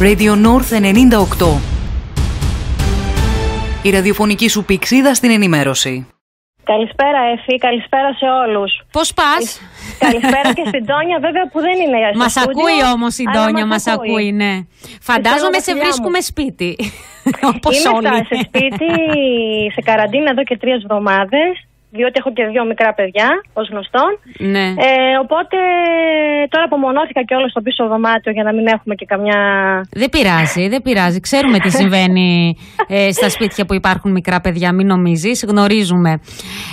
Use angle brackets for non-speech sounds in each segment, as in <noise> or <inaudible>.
Radio North 98. Η ραδιοφωνική σου πηξίδα στην ενημέρωση. Καλησπέρα, Εφη. Καλησπέρα σε όλους. Πώς πας, Καλησπέρα και στην Τόνια, βέβαια που δεν είναι η Μας ακούει όμως η Τόνια, μας ακούει, ναι. Φαντάζομαι σε βρίσκουμε σπίτι. <laughs> Όπως όλοι. σε σπίτι, σε καραντίνα εδώ και τρεις εβδομάδες διότι έχω και δύο μικρά παιδιά, ως γνωστόν. Ναι. Ε, οπότε τώρα απομονώθηκα και όλο στο πίσω δωμάτιο για να μην έχουμε και καμιά. Δεν πειράζει, δεν πειράζει. Ξέρουμε τι συμβαίνει ε, στα σπίτια που υπάρχουν μικρά παιδιά, μην νομίζεις. Γνωρίζουμε.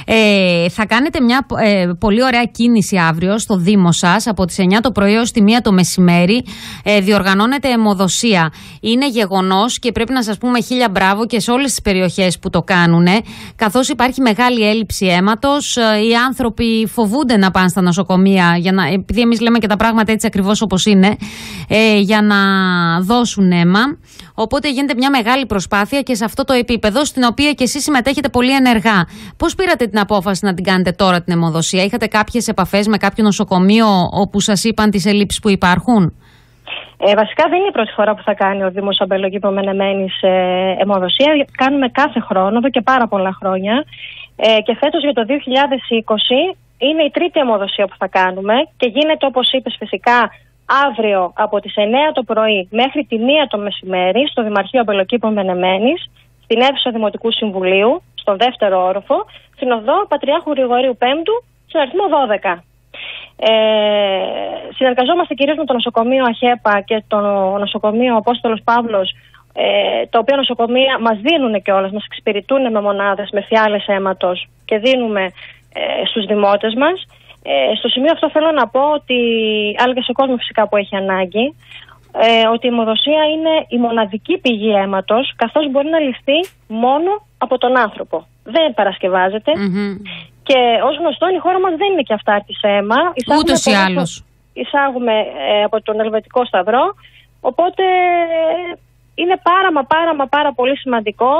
Ε, θα κάνετε μια ε, πολύ ωραία κίνηση αύριο στο Δήμο σας από τις 9 το πρωί έως τη 1 το μεσημέρι. Ε, διοργανώνεται αιμοδοσία. Είναι γεγονός και πρέπει να σας πούμε χίλια μπράβο και σε όλες τις περιοχές που το κάνουν, καθώς υπάρχει μεγάλη έλλειψη αίματος. Ε, οι άνθρωποι φοβούνται να πάνε στα νοσοκομεία, για να, επειδή εμείς λέμε και τα πράγματα έτσι ακριβώς όπως είναι, ε, για να δώσουν αίμα. Οπότε γίνεται μια μεγάλη προσπάθεια και σε αυτό το επίπεδο, στην οποία και εσείς συμμετέχετε πολύ ενεργά. Πώς πήρατε την απόφαση να την κάνετε τώρα την αιμοδοσία, Είχατε κάποιες επαφές με κάποιο νοσοκομείο όπου σας είπαν τις ελλείψεις που υπάρχουν; Ε, βασικά δεν είναι η πρώτη φορά που θα κάνει ο Δήμος Αμπελογή Προμενεμένη σε αιμοδοσία. Κάνουμε κάθε χρόνο, εδώ και πάρα πολλά χρόνια. Ε, και φέτος για το 2020 είναι η τρίτη αιμοδοσία που θα κάνουμε και γίνεται όπως είπες φυσικά αύριο από τις 9 το πρωί μέχρι τη 1 το μεσημέρι στο Δημαρχείο Αμπελοκήπων Μενεμένη, στην αίθουσα Δημοτικού Συμβουλίου, στον δεύτερο όροφο, στην οδό Πατριάρχου Γρηγορίου Πέμπτου, στον αριθμό 12. Ε, συνεργαζόμαστε κυρίως με το νοσοκομείο ΑΧΕΠΑ και το νοσοκομείο Απόστολος Παύλος ε, τα οποία νοσοκομεία μας δίνουν και όλες, μας εξυπηρετούν με μονάδες, με φιάλες αίματος και δίνουμε ε, στους δημότες μας. Ε, στο σημείο αυτό θέλω να πω ότι, άλλα και σε κόσμος φυσικά που έχει ανάγκη, ε, ότι η αιμοδοσία είναι η μοναδική πηγή αίματος, καθώς μπορεί να ληφθεί μόνο από τον άνθρωπο. Δεν παρασκευαζεται Και ως γνωστό η χώρα μας δεν είναι και αυτάρτη σε αίμα. Ούτως ή άλλως. Εισάγουμε ε, από τον Ελβετικό Σταυρό, οπότε είναι πάρα μα πάρα μα πάρα πολύ σημαντικό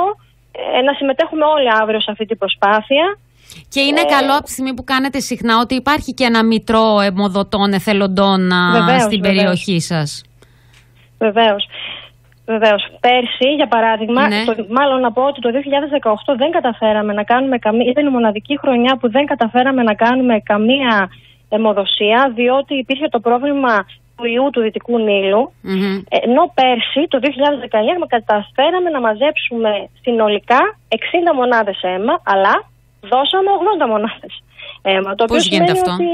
ε, να συμμετέχουμε όλοι αύριο σε αυτή την προσπάθεια. Και είναι ε, καλό από τη στιγμή που κάνετε συχνά ότι υπάρχει και ένα μητρό αιμοδοτών εθελοντών βεβαίως, στην βεβαίως. περιοχή σας. Βεβαίως. Βεβαίως. Πέρσι, για παράδειγμα, ναι. το, μάλλον να πω ότι το 2018 δεν καταφέραμε να κάνουμε καμία. ήταν η μοναδική χρονιά που δεν καταφέραμε να κάνουμε καμία αιμοδοσία, διότι υπήρχε το πρόβλημα του ιού του Δυτικού Νείλου, mm-hmm. ενώ πέρσι, το 2019, καταφέραμε να μαζέψουμε συνολικά 60 μονάδες αίμα, αλλά δώσαμε 80 μονάδες αίμα. Το Πώς γίνεται αυτό; Ότι,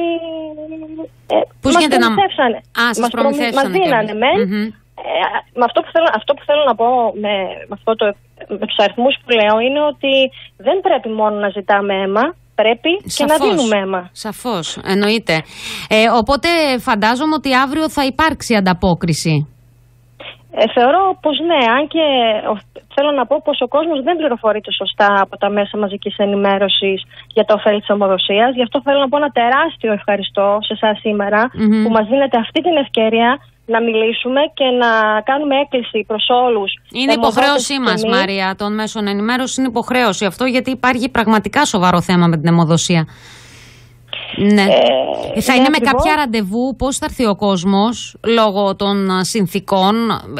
ε, Πώς μας γίνεται να... Α, σας μας, προμηθεύσανε μας δίνανε με, mm-hmm. ε, με αυτό, που θέλω, αυτό που θέλω να πω με, με, αυτό το, με τους αριθμούς που λέω είναι ότι δεν πρέπει μόνο να ζητάμε αίμα, πρέπει και να δίνουμε αίμα. Σαφώς, εννοείται. Ε, οπότε φαντάζομαι ότι αύριο θα υπάρξει ανταπόκριση. Ε, θεωρώ πως ναι, αν και θέλω να πω πως ο κόσμος δεν πληροφορείται σωστά από τα μέσα μαζικής ενημέρωσης για το ωφέλη της ομοδοσίας. Γι' αυτό θέλω να πω ένα τεράστιο ευχαριστώ σε εσάς σημερα που μας δίνετε αυτή την ευκαιρία να μιλήσουμε και να κάνουμε έκκληση προς όλους. Είναι υποχρέωσή μας, Μάρια, των μέσων ενημέρωσης. Είναι υποχρέωση αυτό, γιατί υπάρχει πραγματικά σοβαρό θέμα με την αιμοδοσία. Ναι. Ε, θα είναι με κάποια ραντεβού, πώς θα έρθει ο κόσμος λόγω των συνθήκων.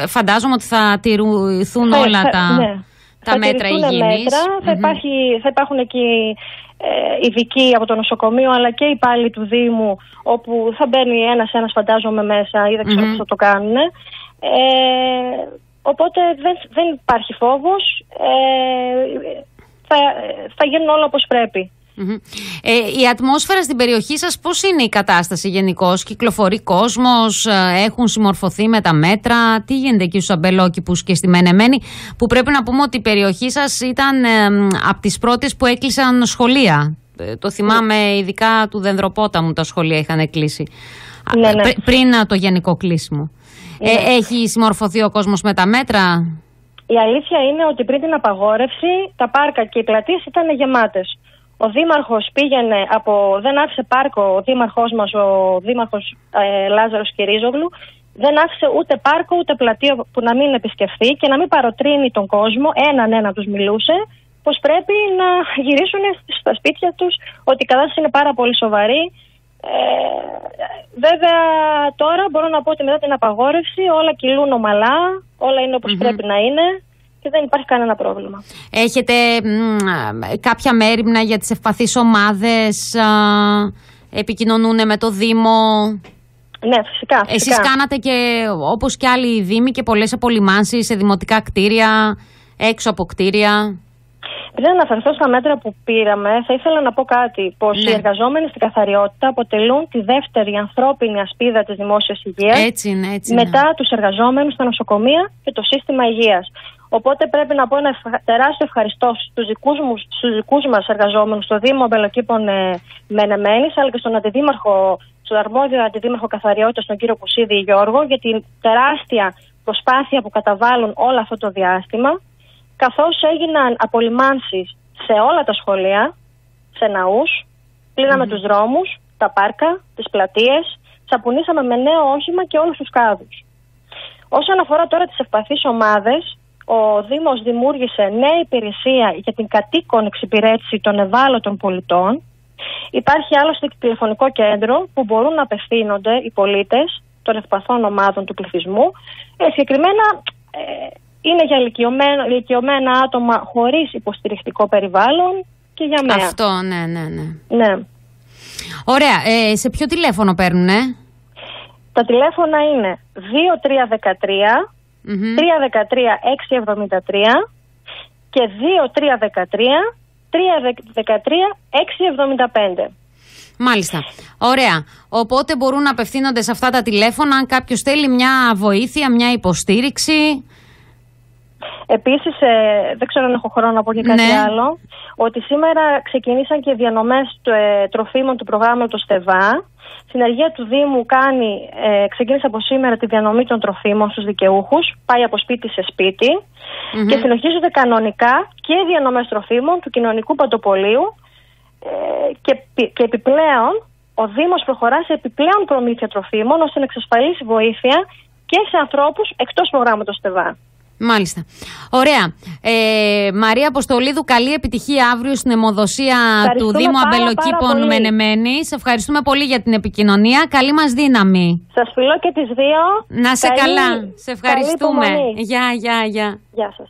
Φαντάζομαι ότι θα τηρηθούν όλα τα, ναι. Τα μέτρα υγιεινής. θα, υπάρχει, θα υπάρχουν εκεί ε, ειδικοί από το νοσοκομείο αλλά και υπάλληλοι του Δήμου όπου θα μπαίνει ένας ένας φαντάζομαι μέσα ή δεν ξέρω mm-hmm. θα το κάνουν. Ε, οπότε δεν, δεν υπάρχει φόβος, ε, θα, θα γίνουν όλα όπως πρέπει. Ε, η ατμόσφαιρα στην περιοχή σας πώς είναι η κατάσταση γενικώ, κυκλοφορεί κόσμος, ε, έχουν συμμορφωθεί με τα μέτρα, τι γίνεται εκεί στους αμπελόκηπους και στη Μενεμένη που πρέπει να πούμε ότι η περιοχή σας ήταν ε, από τις πρώτες που έκλεισαν σχολεία; Ε, το θυμάμαι ειδικά του Δενδροπόταμου τα σχολεία είχαν κλείσει. Ναι, ναι. πριν το γενικό κλείσιμο. Ναι. έχει συμμορφωθεί ο κόσμος με τα μέτρα; Η αλήθεια είναι ότι πριν την απαγόρευση τα πάρκα και οι πλατείες ήταν γεμάτες. Ο Δήμαρχος πήγαινε από. Δεν άφησε πάρκο ο Δήμαρχός μας, ο Δήμαρχος ε, Λάζαρος Κυρίζογλου, δεν άφησε ούτε πάρκο ούτε πλατείο που να μην επισκεφθεί και να μην παροτρύνει τον κόσμο, έναν ένα τους μιλούσε, πως πρέπει να γυρίσουν στα σπίτια τους, ότι η κατάσταση είναι πάρα πολύ σοβαρή. Ε, βέβαια τώρα μπορώ να πω ότι μετά την απαγόρευση όλα κυλούν ομαλά, όλα είναι όπως πρέπει να είναι και δεν υπάρχει κανένα πρόβλημα. Έχετε μ, κάποια μέρημνα για τις ευπαθείς ομάδες, α, επικοινωνούν με το Δήμο; Ναι, φυσικά. Εσείς φυσικά. κάνατε και όπως και άλλοι οι Δήμοι και πολλές απολυμάνσεις σε δημοτικά κτίρια, έξω από κτίρια; Πριν αναφερθώ στα μέτρα που πήραμε, θα ήθελα να πω κάτι. Πως Ναι. οι εργαζόμενοι στην καθαριότητα αποτελούν τη δεύτερη ανθρώπινη ασπίδα της δημόσιας υγείας. Έτσι είναι, έτσι είναι. μετά τους εργαζόμενους στα νοσοκομεία και το σύστημα υγείας. Οπότε πρέπει να πω ένα ευχα- τεράστιο ευχαριστώ στους δικούς, μου, στους δικούς μας εργαζόμενους στο Δήμο Αμπελοκήπων ε, Μενεμένης αλλά και στον αντιδήμαρχο, στον αρμόδιο αντιδήμαρχο καθαριότητας τον κύριο Κουσίδη Γιώργο για την τεράστια προσπάθεια που καταβάλουν όλο αυτό το διάστημα καθώς έγιναν απολυμάνσεις σε όλα τα σχολεία, σε ναούς, κλείναμε τους δρόμους, τα πάρκα, τις πλατείες, σαπουνίσαμε με νέο όχημα και όλους τους κάδους. Όσον αφορά τώρα τις ευπαθείς ομάδες, ο Δήμος δημιούργησε νέα υπηρεσία για την κατοίκον εξυπηρέτηση των ευάλωτων πολιτών. Υπάρχει άλλωστε και τηλεφωνικό κέντρο που μπορούν να απευθύνονται οι πολίτες των ευπαθών ομάδων του πληθυσμού. Ε, συγκεκριμένα ε, είναι για ηλικιωμένα, ηλικιωμένα άτομα χωρίς υποστηρικτικό περιβάλλον και για μένα. Αυτό, ναι, ναι, ναι. Ναι. Ωραία, ε, σε ποιο τηλέφωνο παίρνουνε; Τα τηλέφωνα είναι 2313 Μμμ. 313-673 και 2313-313-675. Μάλιστα. Ωραία. Οπότε μπορούν να απευθύνονται σε αυτά τα τηλέφωνα αν κάποιος θέλει μια βοήθεια, μια υποστήριξη. Επίσης, ε, δεν ξέρω αν έχω χρόνο να πω και κάτι Ναι. άλλο, ότι σήμερα ξεκινήσαν και διανομές ε, τροφίμων του προγράμματος ΤΕΒΑ. Συνεργεία του Δήμου κάνει, ε, ξεκίνησε από σήμερα τη διανομή των τροφίμων στους δικαιούχους, πάει από σπίτι σε σπιτι Μμμ. και συνεχίζονται κανονικά και οι διανομές τροφίμων του κοινωνικού παντοπολίου ε, και, πι- και επιπλέον ο Δήμος προχωρά σε επιπλέον προμήθεια τροφίμων ώστε να εξασφαλίσει βοήθεια και σε ανθρώπους εκτός προγράμματος ΤΕΒΑ. Μάλιστα. Ωραία. Ε, Μαρία Αποστολίδου, καλή επιτυχία αύριο στην αιμοδοσία του Ευχαριστούμε Δήμου πάρα, Αμπελοκήπων πάρα πολύ. Μενεμένη. Σε ευχαριστούμε πολύ για την επικοινωνία. Καλή μας δύναμη. Σας φιλώ και τις δύο. Να σε Καλή- καλά. Σε καλή ευχαριστούμε. υπομονή. Γεια, γεια, γεια. Γεια σας.